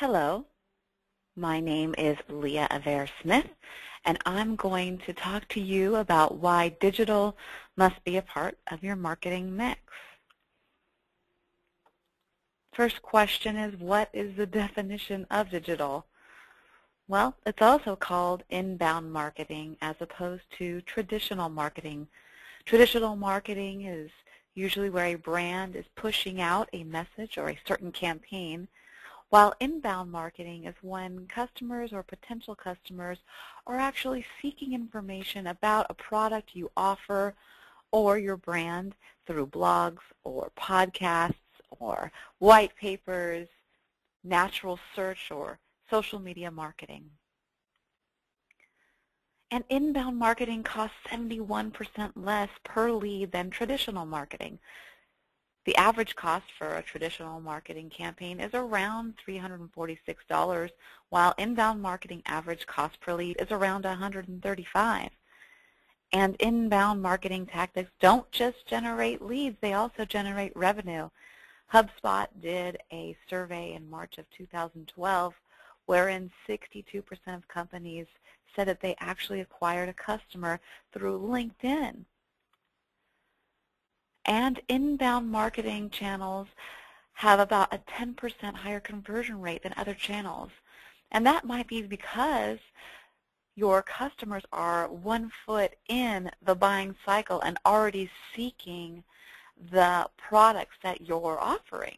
Hello, my name is Leah Averre Smith, and I'm going to talk to you about why digital must be a part of your marketing mix. First question is, what is the definition of digital? Well, it's also called inbound marketing as opposed to traditional marketing. Traditional marketing is usually where a brand is pushing out a message or a certain campaign while inbound marketing is when customers or potential customers are actually seeking information about a product you offer or your brand through blogs or podcasts or white papers, natural search, or social media marketing. And inbound marketing costs 71% less per lead than traditional marketing. The average cost for a traditional marketing campaign is around $346, while inbound marketing average cost per lead is around $135. And inbound marketing tactics don't just generate leads, they also generate revenue. HubSpot did a survey in March of 2012 wherein 62% of companies said that they actually acquired a customer through LinkedIn and inbound marketing channels have about a 10% higher conversion rate than other channels. And that might be because your customers are one foot in the buying cycle and already seeking the products that you're offering.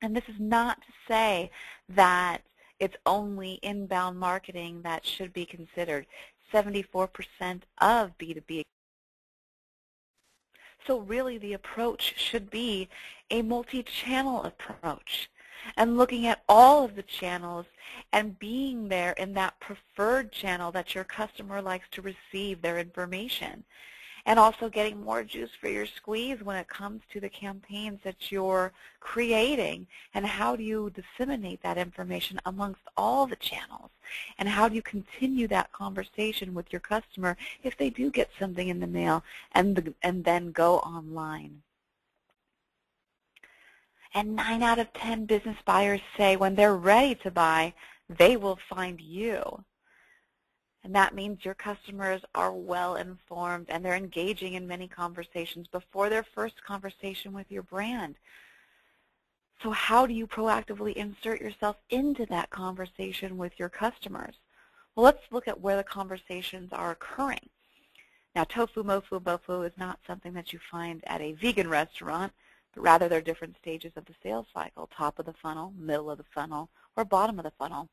And this is not to say that it's only inbound marketing that should be considered. 74% of B2B so really the approach should be a multi-channel approach and looking at all of the channels and being there in that preferred channel that your customer likes to receive their information and also getting more juice for your squeeze when it comes to the campaigns that you're creating and how do you disseminate that information amongst all the channels and how do you continue that conversation with your customer if they do get something in the mail and, the, and then go online. And 9 out of 10 business buyers say when they're ready to buy, they will find you. And that means your customers are well informed and they're engaging in many conversations before their first conversation with your brand. So how do you proactively insert yourself into that conversation with your customers? Well, let's look at where the conversations are occurring. Now, tofu, mofu, bofu is not something that you find at a vegan restaurant, but rather they're different stages of the sales cycle, top of the funnel, middle of the funnel, or bottom of the funnel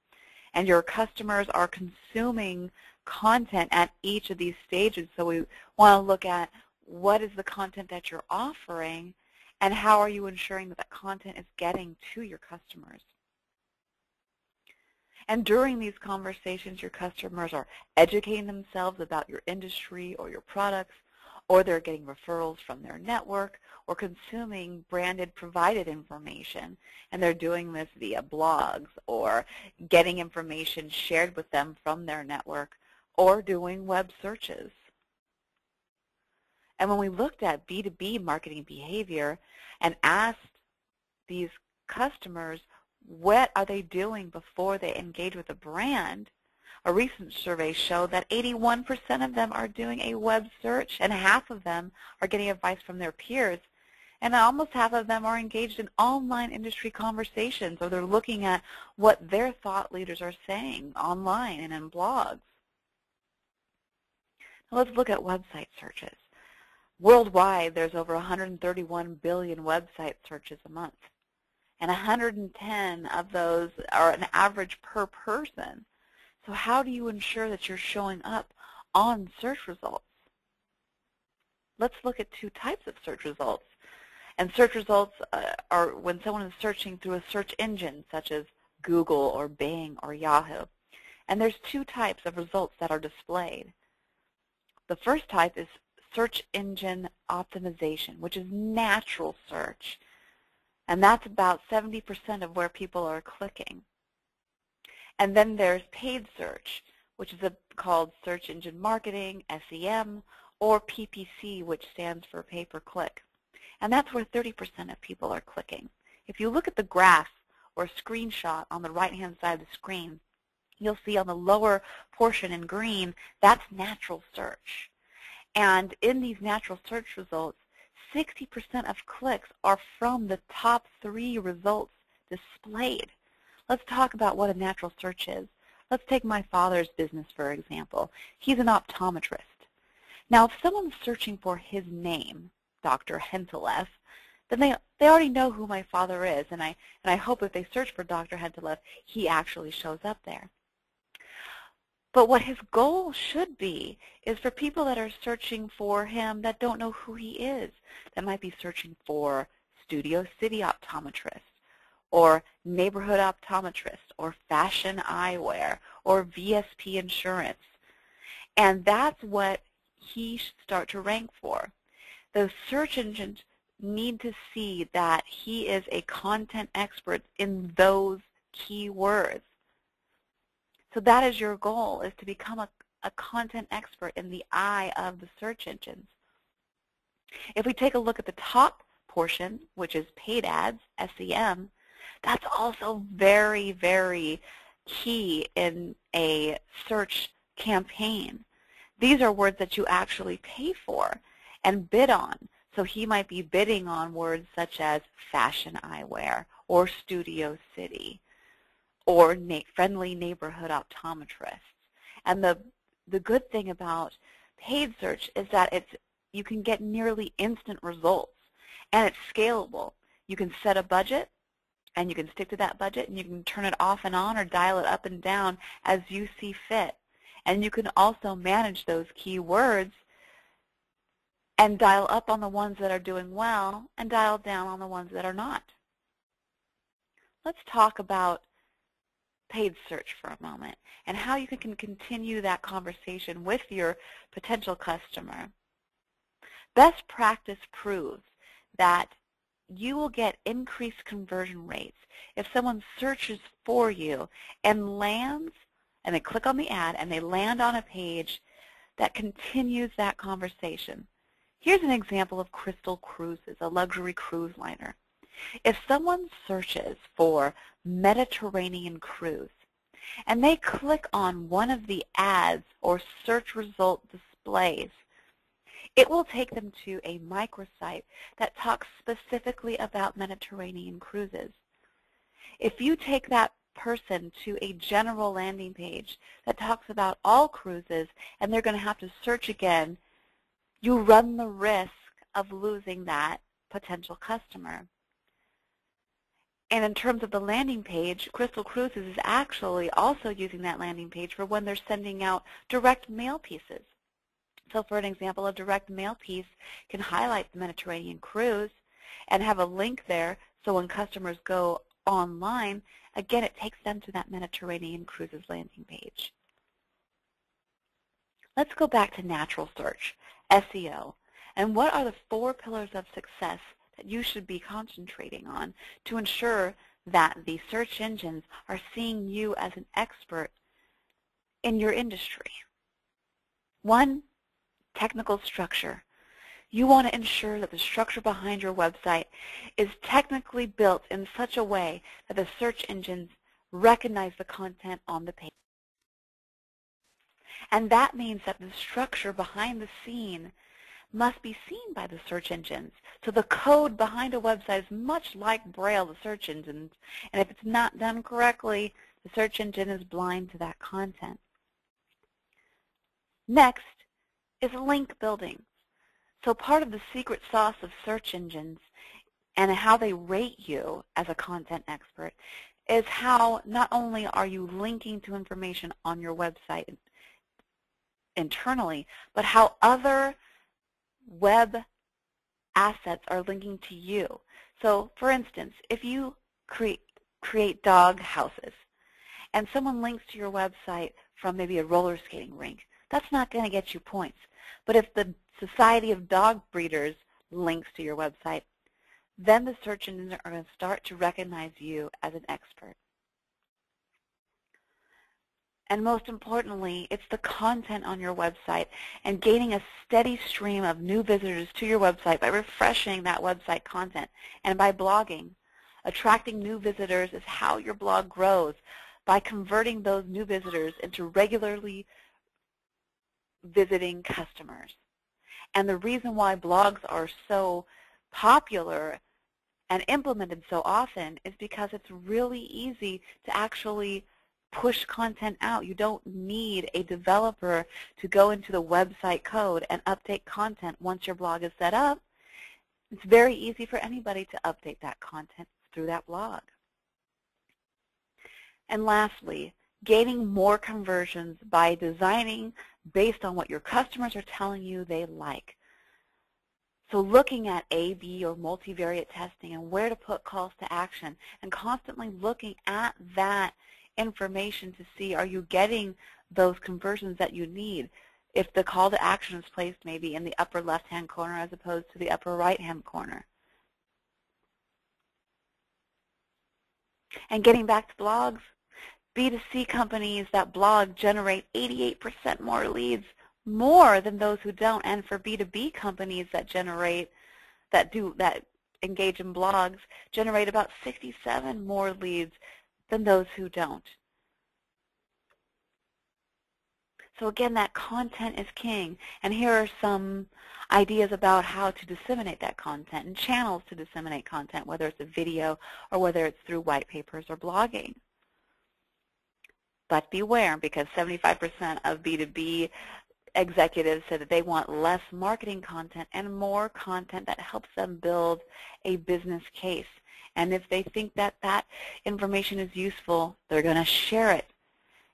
and your customers are consuming content at each of these stages. So we want to look at what is the content that you're offering and how are you ensuring that that content is getting to your customers. And during these conversations, your customers are educating themselves about your industry or your products, or they're getting referrals from their network or consuming branded provided information and they're doing this via blogs or getting information shared with them from their network or doing web searches. And when we looked at B2B marketing behavior and asked these customers what are they doing before they engage with a brand, a recent survey showed that 81% of them are doing a web search and half of them are getting advice from their peers. And almost half of them are engaged in online industry conversations or they're looking at what their thought leaders are saying online and in blogs. Now let's look at website searches. Worldwide, there's over 131 billion website searches a month. And 110 of those are an average per person. So how do you ensure that you're showing up on search results? Let's look at two types of search results. And search results uh, are when someone is searching through a search engine such as Google or Bing or Yahoo. And there's two types of results that are displayed. The first type is search engine optimization, which is natural search. And that's about 70% of where people are clicking. And then there's paid search, which is a, called search engine marketing, SEM, or PPC, which stands for pay-per-click. And that's where 30% of people are clicking. If you look at the graph or screenshot on the right-hand side of the screen, you'll see on the lower portion in green, that's natural search. And in these natural search results, 60% of clicks are from the top three results displayed. Let's talk about what a natural search is. Let's take my father's business, for example. He's an optometrist. Now, if someone's searching for his name, Dr. Henteleff, then they, they already know who my father is, and I, and I hope if they search for Dr. Henteleff, he actually shows up there. But what his goal should be is for people that are searching for him that don't know who he is, that might be searching for Studio City optometrist, or neighborhood optometrist, or fashion eyewear, or VSP insurance. And that's what he should start to rank for. Those search engines need to see that he is a content expert in those keywords. So that is your goal, is to become a, a content expert in the eye of the search engines. If we take a look at the top portion, which is paid ads, SEM, that's also very, very key in a search campaign. These are words that you actually pay for and bid on. So he might be bidding on words such as fashion eyewear or studio city or na friendly neighborhood optometrists. And the, the good thing about paid search is that it's, you can get nearly instant results and it's scalable. You can set a budget and you can stick to that budget and you can turn it off and on or dial it up and down as you see fit. And you can also manage those keywords and dial up on the ones that are doing well and dial down on the ones that are not. Let's talk about paid search for a moment and how you can continue that conversation with your potential customer. Best practice proves that you will get increased conversion rates if someone searches for you and lands, and they click on the ad, and they land on a page that continues that conversation. Here's an example of Crystal Cruises, a luxury cruise liner. If someone searches for Mediterranean cruise and they click on one of the ads or search result displays, it will take them to a microsite that talks specifically about Mediterranean cruises. If you take that person to a general landing page that talks about all cruises and they're going to have to search again, you run the risk of losing that potential customer. And in terms of the landing page, Crystal Cruises is actually also using that landing page for when they're sending out direct mail pieces. So for an example, a direct mail piece can highlight the Mediterranean cruise and have a link there so when customers go online, again, it takes them to that Mediterranean cruises landing page. Let's go back to natural search, SEO, and what are the four pillars of success that you should be concentrating on to ensure that the search engines are seeing you as an expert in your industry. One, technical structure. You want to ensure that the structure behind your website is technically built in such a way that the search engines recognize the content on the page. And that means that the structure behind the scene must be seen by the search engines. So the code behind a website is much like Braille, the search engines. And if it's not done correctly, the search engine is blind to that content. Next is link building. So part of the secret sauce of search engines and how they rate you as a content expert is how not only are you linking to information on your website internally, but how other web assets are linking to you. So for instance, if you create, create dog houses and someone links to your website from maybe a roller skating rink, that's not going to get you points. But if the Society of Dog Breeders links to your website, then the search engines are going to start to recognize you as an expert. And most importantly, it's the content on your website and gaining a steady stream of new visitors to your website by refreshing that website content and by blogging. Attracting new visitors is how your blog grows by converting those new visitors into regularly visiting customers. And the reason why blogs are so popular and implemented so often is because it's really easy to actually push content out. You don't need a developer to go into the website code and update content once your blog is set up. It's very easy for anybody to update that content through that blog. And lastly, gaining more conversions by designing based on what your customers are telling you they like. So looking at A-B or multivariate testing and where to put calls to action and constantly looking at that information to see are you getting those conversions that you need. If the call to action is placed maybe in the upper left-hand corner as opposed to the upper right-hand corner. And getting back to blogs, B2C companies that blog generate 88% more leads more than those who don't. And for B2B companies that generate, that do, that engage in blogs, generate about 67 more leads than those who don't. So again, that content is king. And here are some ideas about how to disseminate that content and channels to disseminate content, whether it's a video or whether it's through white papers or blogging. But beware, because 75% of B2B executives said that they want less marketing content and more content that helps them build a business case. And if they think that that information is useful, they're going to share it.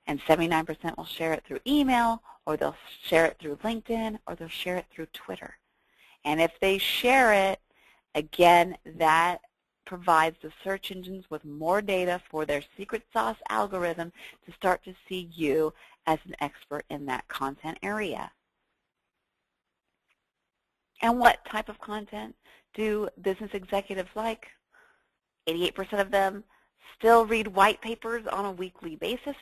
And 79% will share it through email, or they'll share it through LinkedIn, or they'll share it through Twitter. And if they share it, again, that provides the search engines with more data for their secret sauce algorithm to start to see you as an expert in that content area. And what type of content do business executives like? 88% of them still read white papers on a weekly basis,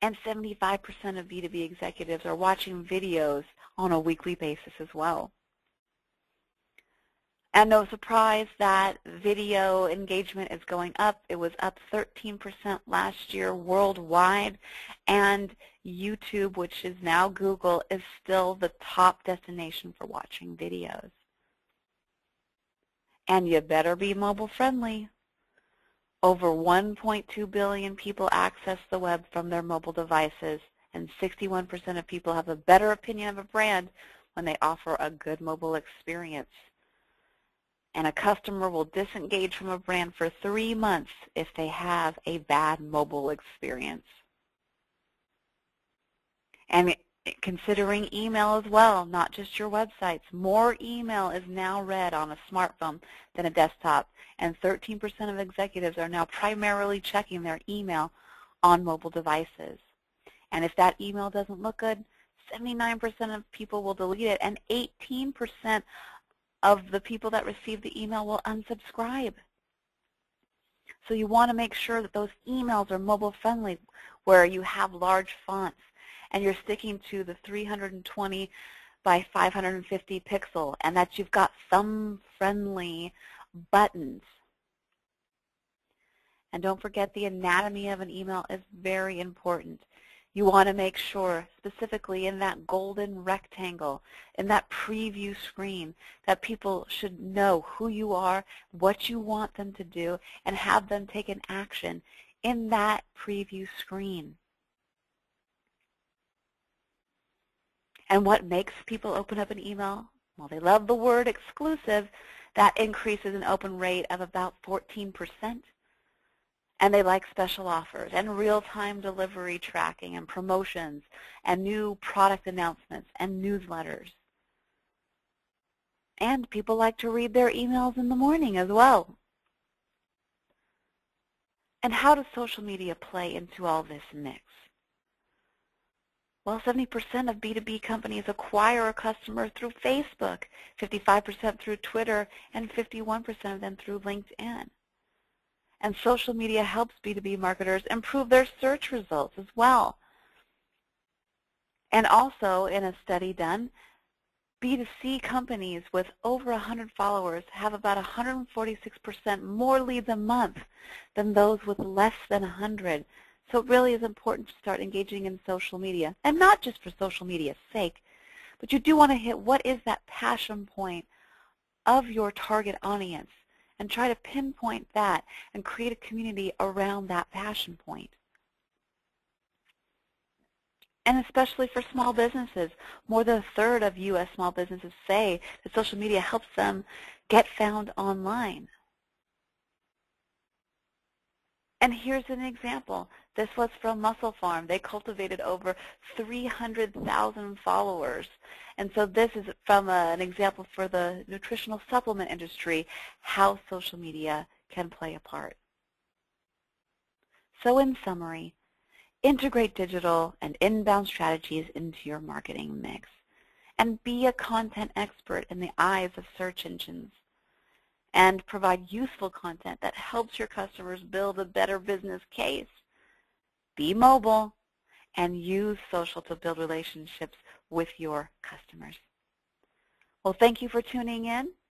and 75% of B2B executives are watching videos on a weekly basis as well. And no surprise that video engagement is going up. It was up 13% last year worldwide. And YouTube, which is now Google, is still the top destination for watching videos. And you better be mobile friendly. Over 1.2 billion people access the web from their mobile devices, and 61% of people have a better opinion of a brand when they offer a good mobile experience and a customer will disengage from a brand for three months if they have a bad mobile experience. And considering email as well, not just your websites. More email is now read on a smartphone than a desktop, and 13% of executives are now primarily checking their email on mobile devices. And if that email doesn't look good, 79% of people will delete it, and 18% of the people that receive the email will unsubscribe. So you want to make sure that those emails are mobile friendly where you have large fonts and you're sticking to the 320 by 550 pixel and that you've got thumb friendly buttons. And don't forget the anatomy of an email is very important. You want to make sure, specifically in that golden rectangle, in that preview screen, that people should know who you are, what you want them to do, and have them take an action in that preview screen. And what makes people open up an email? Well, they love the word exclusive. That increases an open rate of about 14 percent and they like special offers and real-time delivery tracking and promotions and new product announcements and newsletters. And people like to read their emails in the morning as well. And how does social media play into all this mix? Well, 70% of B2B companies acquire a customer through Facebook, 55% through Twitter, and 51% of them through LinkedIn. And social media helps B2B marketers improve their search results as well. And also, in a study done, B2C companies with over 100 followers have about 146% more leads a month than those with less than 100. So it really is important to start engaging in social media, and not just for social media's sake, but you do want to hit what is that passion point of your target audience and try to pinpoint that and create a community around that passion point. and especially for small businesses. More than a third of U.S. small businesses say that social media helps them get found online. And here's an example. This was from MusclePharm. They cultivated over 300,000 followers. And so this is from a, an example for the nutritional supplement industry, how social media can play a part. So in summary, integrate digital and inbound strategies into your marketing mix, and be a content expert in the eyes of search engines, and provide useful content that helps your customers build a better business case. Be mobile and use social to build relationships with your customers. Well, thank you for tuning in.